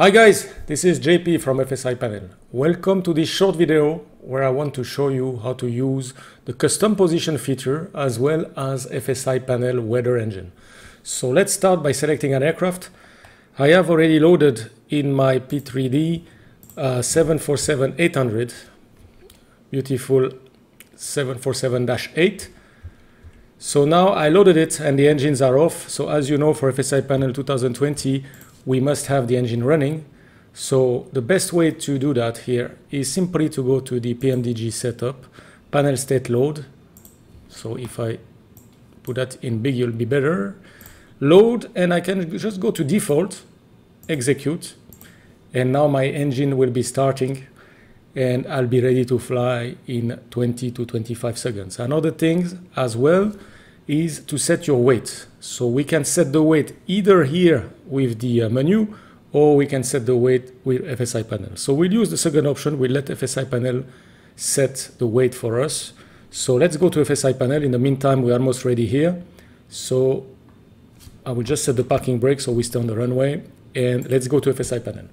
Hi guys, this is JP from FSI Panel. Welcome to this short video where I want to show you how to use the custom position feature as well as FSI Panel weather engine. So let's start by selecting an aircraft. I have already loaded in my P3D uh, 747-800, beautiful 747-8. So now I loaded it and the engines are off. So as you know for FSI Panel 2020, we must have the engine running. So the best way to do that here is simply to go to the PMDG setup, panel state load. So if I put that in big, you'll be better. Load, and I can just go to default, execute, and now my engine will be starting and I'll be ready to fly in 20 to 25 seconds. Another thing as well is to set your weight. So we can set the weight either here with the uh, menu or we can set the weight with FSI panel. So we'll use the second option. We'll let FSI panel set the weight for us. So let's go to FSI panel. In the meantime, we're almost ready here. So I will just set the parking brake so we stay on the runway and let's go to FSI panel.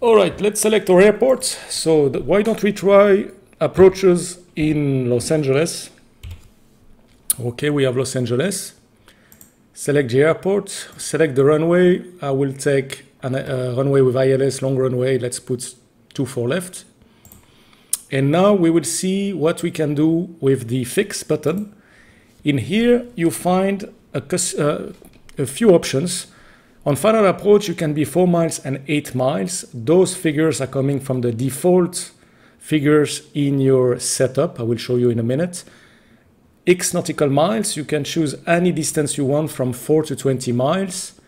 All right, let's select our airport. So the, why don't we try approaches in Los Angeles? Okay, we have Los Angeles. Select the airport, select the runway. I will take a uh, runway with ILS, long runway. Let's put two for left. And now we will see what we can do with the fix button. In here, you find a, uh, a few options. On final approach, you can be 4 miles and 8 miles. Those figures are coming from the default figures in your setup. I will show you in a minute. X nautical miles, you can choose any distance you want from 4 to 20 miles.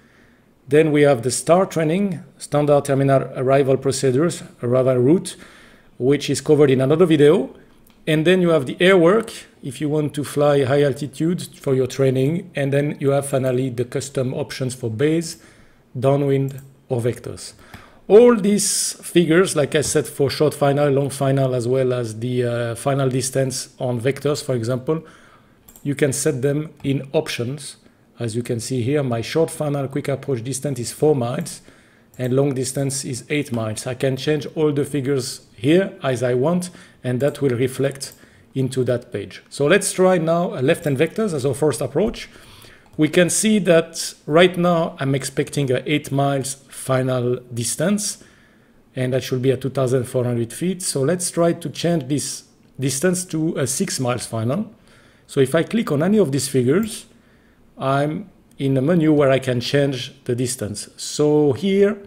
Then we have the STAR training, standard terminal arrival procedures, arrival route, which is covered in another video. And then you have the airwork, if you want to fly high altitude for your training. And then you have finally the custom options for base, downwind, or vectors. All these figures, like I said, for short final, long final, as well as the uh, final distance on vectors, for example, you can set them in options. As you can see here, my short final quick approach distance is 4 miles and long distance is 8 miles. I can change all the figures here as I want and that will reflect into that page. So let's try now left-hand vectors as our first approach. We can see that right now I'm expecting a 8 miles final distance and that should be at 2,400 feet. So let's try to change this distance to a 6 miles final. So if I click on any of these figures, I'm in a menu where I can change the distance. So here,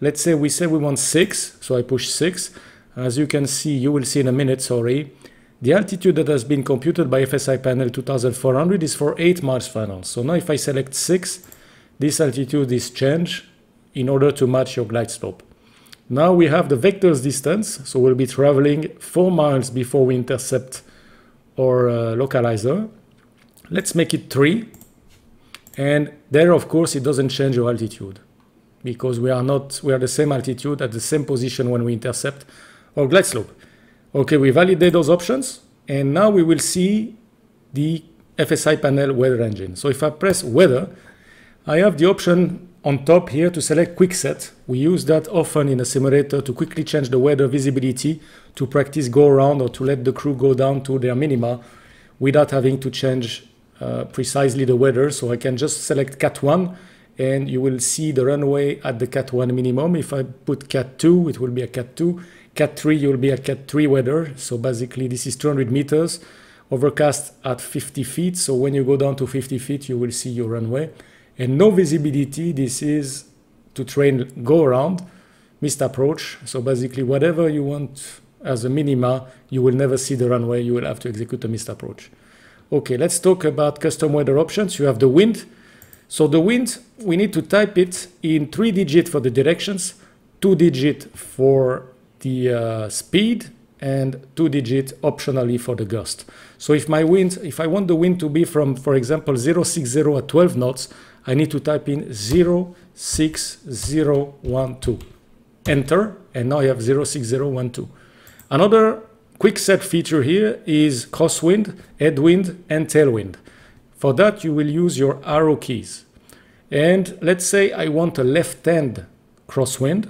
let's say we say we want 6, so I push 6. As you can see, you will see in a minute, sorry, the altitude that has been computed by FSI panel 2400 is for 8 miles final. So now if I select 6, this altitude is changed in order to match your glide slope. Now we have the vectors distance, so we'll be traveling 4 miles before we intercept or localizer. Let's make it 3. And there, of course, it doesn't change your altitude because we are not, we are the same altitude at the same position when we intercept our glide slope. Okay, we validate those options. And now we will see the FSI panel weather engine. So if I press weather, I have the option on top here to select quick set. We use that often in a simulator to quickly change the weather visibility to practice go around or to let the crew go down to their minima without having to change uh, precisely the weather. So I can just select Cat 1 and you will see the runway at the Cat 1 minimum. If I put Cat 2, it will be a Cat 2. Cat 3, you will be a Cat 3 weather. So basically this is 200 meters, overcast at 50 feet. So when you go down to 50 feet, you will see your runway and no visibility. This is to train go around, missed approach. So basically, whatever you want as a minima, you will never see the runway. You will have to execute a missed approach. Okay, let's talk about custom weather options. You have the wind. So the wind, we need to type it in three digit for the directions, two digit for the uh, speed, and two digit optionally for the gust. So if my wind, if I want the wind to be from, for example, 060 at 12 knots, I need to type in 06012. Enter, and now I have 06012. Another quick set feature here is crosswind, headwind, and tailwind. For that, you will use your arrow keys. And let's say I want a left hand crosswind.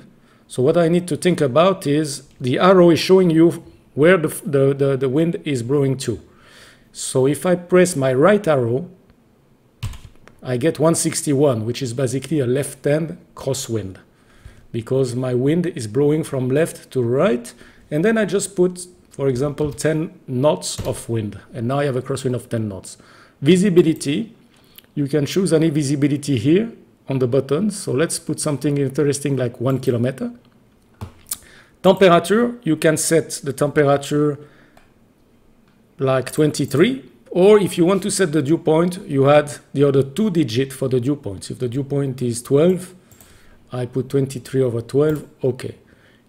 So what I need to think about is the arrow is showing you where the, the, the, the wind is blowing to. So if I press my right arrow, I get 161, which is basically a left-hand crosswind because my wind is blowing from left to right. And then I just put, for example, 10 knots of wind. And now I have a crosswind of 10 knots. Visibility, you can choose any visibility here on the buttons. So let's put something interesting like one kilometer. Temperature, you can set the temperature like 23 or if you want to set the dew point, you add the other two digit for the dew points. If the dew point is 12, I put 23 over 12, okay.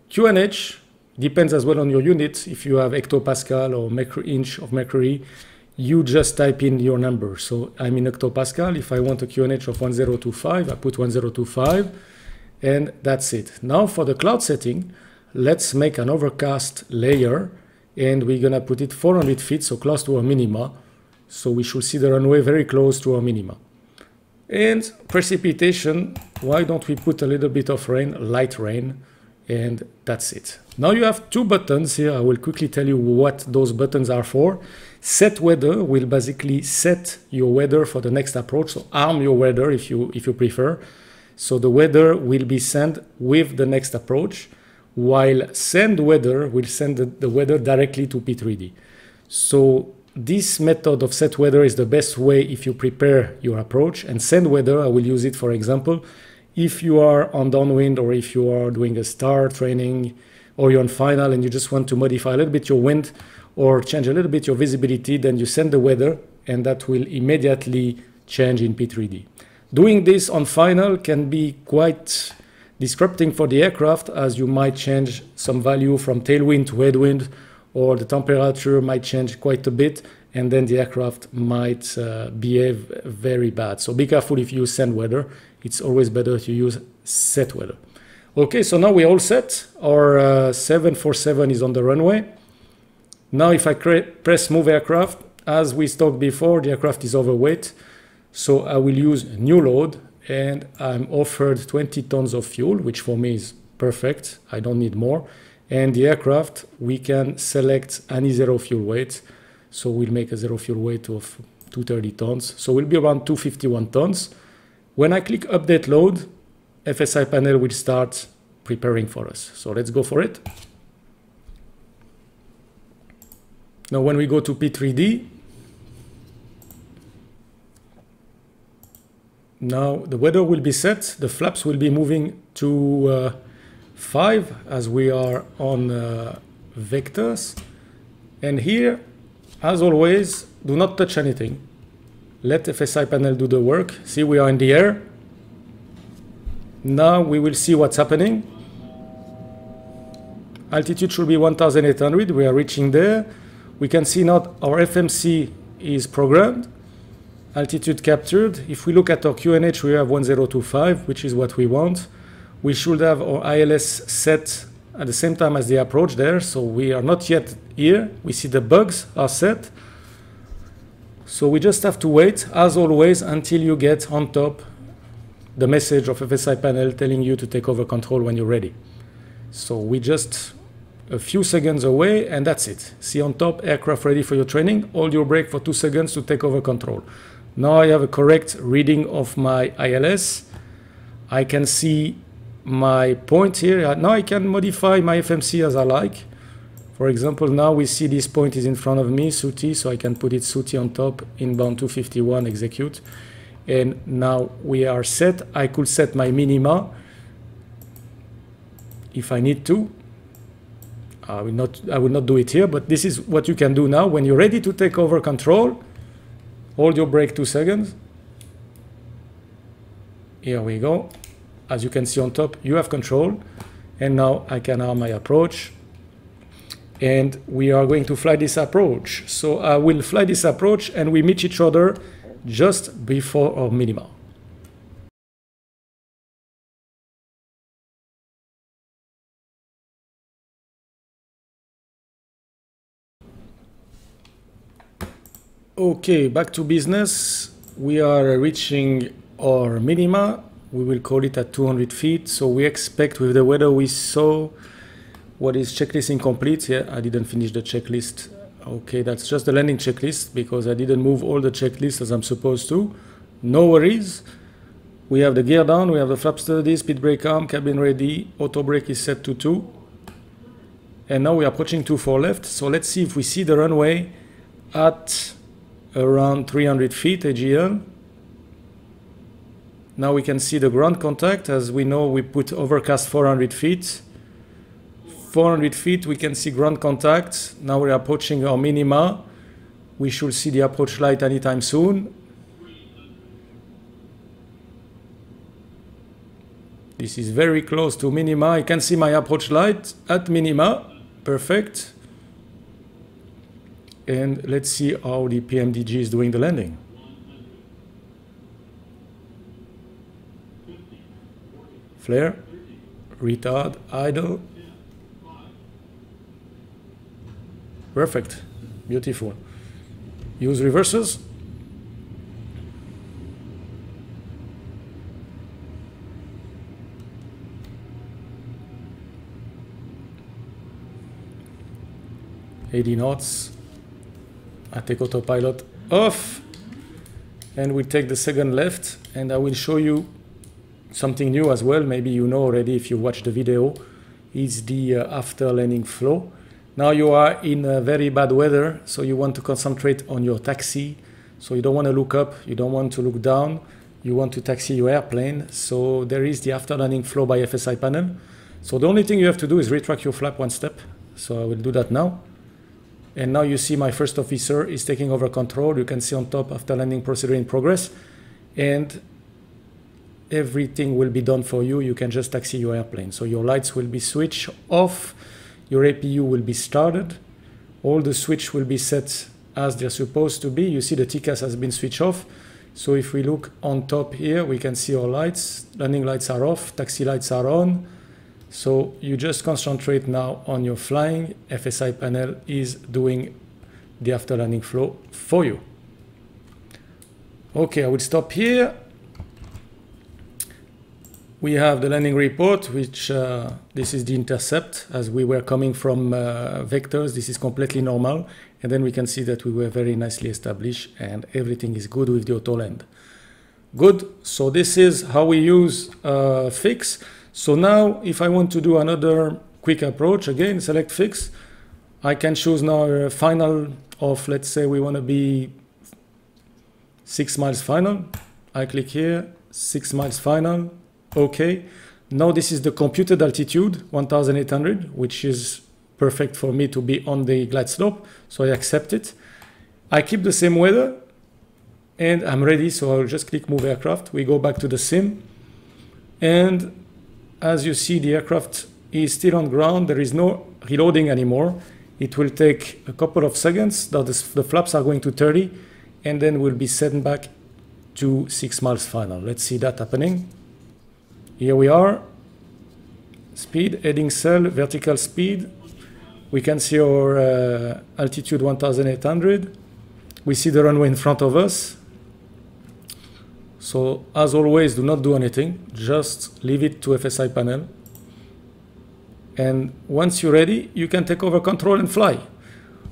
QNH depends as well on your unit. If you have hectopascal or mercury, inch of mercury, you just type in your number. So I'm in hectopascal. If I want a QNH of 1025, I put 1025 and that's it. Now for the cloud setting, let's make an overcast layer and we're gonna put it 400 feet, so close to our minima. So we should see the runway very close to our minima. And precipitation, why don't we put a little bit of rain, light rain, and that's it. Now you have two buttons here. I will quickly tell you what those buttons are for. Set weather will basically set your weather for the next approach. So arm your weather if you if you prefer. So the weather will be sent with the next approach, while send weather will send the, the weather directly to P3D. So this method of set weather is the best way if you prepare your approach. And send weather, I will use it for example, if you are on downwind or if you are doing a star training or you're on final and you just want to modify a little bit your wind or change a little bit your visibility, then you send the weather and that will immediately change in P3D. Doing this on final can be quite disrupting for the aircraft as you might change some value from tailwind to headwind or the temperature might change quite a bit and then the aircraft might uh, behave very bad. So be careful if you send weather. It's always better to use set weather. Okay, so now we're all set. Our uh, 747 is on the runway. Now if I press move aircraft, as we talked before, the aircraft is overweight. So I will use new load and I'm offered 20 tons of fuel, which for me is perfect. I don't need more. And the aircraft, we can select any zero fuel weight. So we'll make a zero fuel weight of 230 tons. So we'll be around 251 tons. When I click update load, FSI panel will start preparing for us. So let's go for it. Now when we go to P3D, now the weather will be set, the flaps will be moving to uh, 5 as we are on uh, vectors. And here, as always, do not touch anything. Let FSI panel do the work. See, we are in the air. Now we will see what's happening. Altitude should be 1800. We are reaching there. We can see now our FMC is programmed. Altitude captured. If we look at our QNH, we have 1025, which is what we want we should have our ILS set at the same time as the approach there. So we are not yet here. We see the bugs are set. So we just have to wait, as always, until you get on top the message of FSI panel telling you to take over control when you're ready. So we just a few seconds away and that's it. See on top, aircraft ready for your training. Hold your brake for two seconds to take over control. Now I have a correct reading of my ILS. I can see my point here. Uh, now I can modify my FMC as I like. For example, now we see this point is in front of me, SUTI, so I can put it SUTI on top, inbound 251, execute. And now we are set. I could set my minima if I need to. I will not I will not do it here, but this is what you can do now. When you're ready to take over control, hold your brake two seconds. Here we go as you can see on top, you have control. And now I can arm my approach. And we are going to fly this approach. So uh, I will fly this approach and we meet each other just before our minima. Okay, back to business. We are reaching our minima we will call it at 200 feet. So we expect with the weather we saw, what is checklist incomplete? Yeah, I didn't finish the checklist. Okay, that's just the landing checklist because I didn't move all the checklists as I'm supposed to. No worries. We have the gear down, we have the flap steady, speed brake arm, cabin ready, auto brake is set to 2. And now we're approaching 2 4 left. So let's see if we see the runway at around 300 feet AGL. Now we can see the ground contact. As we know, we put overcast 400 feet. 400 feet, we can see ground contact. Now we're approaching our minima. We should see the approach light anytime soon. This is very close to minima. I can see my approach light at minima. Perfect. And let's see how the PMDG is doing the landing. Flare, retard, idle. Perfect, beautiful. Use reverses. Eighty knots. I take autopilot off and we take the second left and I will show you something new as well. Maybe you know already if you watch the video is the uh, after landing flow. Now you are in very bad weather, so you want to concentrate on your taxi. So you don't want to look up, you don't want to look down, you want to taxi your airplane. So there is the after landing flow by FSI panel. So the only thing you have to do is retract your flap one step. So I will do that now. And now you see my first officer is taking over control. You can see on top after landing procedure in progress. And everything will be done for you. You can just taxi your airplane. So your lights will be switched off. Your APU will be started. All the switch will be set as they're supposed to be. You see the TCAS has been switched off. So if we look on top here, we can see our lights. Landing lights are off, taxi lights are on. So you just concentrate now on your flying. FSI panel is doing the after landing flow for you. Okay, I will stop here. We have the landing report, which uh, this is the intercept as we were coming from uh, vectors. This is completely normal. And then we can see that we were very nicely established and everything is good with the auto land. Good. So this is how we use uh, fix. So now if I want to do another quick approach, again, select fix. I can choose now a final of, let's say we want to be six miles final. I click here, six miles final, okay. Now this is the computed altitude, 1800, which is perfect for me to be on the glide slope. So I accept it. I keep the same weather and I'm ready. So I'll just click move aircraft. We go back to the sim and as you see, the aircraft is still on ground. There is no reloading anymore. It will take a couple of seconds that the flaps are going to 30 and then we'll be sent back to six miles final. Let's see that happening. Here we are. Speed, heading sel, vertical speed. We can see our uh, altitude 1800. We see the runway in front of us. So as always, do not do anything. Just leave it to FSI panel. And once you're ready, you can take over control and fly.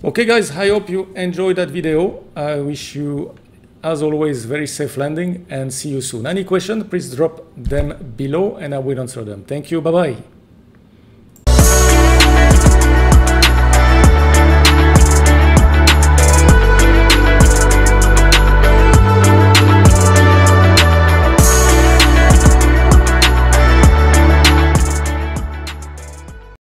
Okay, guys, I hope you enjoyed that video. I wish you, as always, very safe landing and see you soon. Any questions, please drop them below and I will answer them. Thank you. Bye-bye.